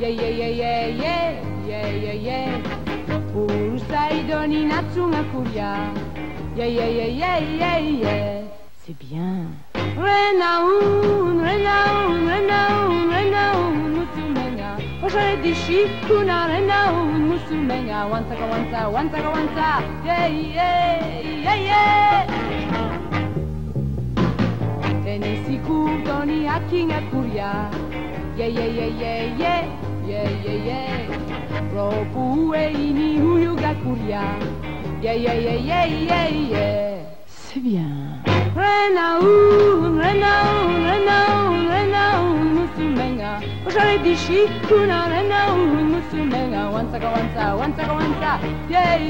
Ye ye ye ye ye ye ye ye Urusai doni natsunga kuria Ye ye ye ye ye ye C'est bien Renaun, Renaun, Renaun, Renaun, Musumenga Oshare dishi kuna Renaun, Musumenga Wantaka wanta, wantaka wanta Yeah, yeah, yeah, yeah Tene siku toni akinga kuria Yeah, yeah, yeah, yeah, yeah, yeah. Roku yeyeyeye rokuweini huyu gakuria yeah. c'est bien renaun renaun renaun renaun musumenga osharedishikuna renaun musumenga wansaka wansa wansaka wansa yeah.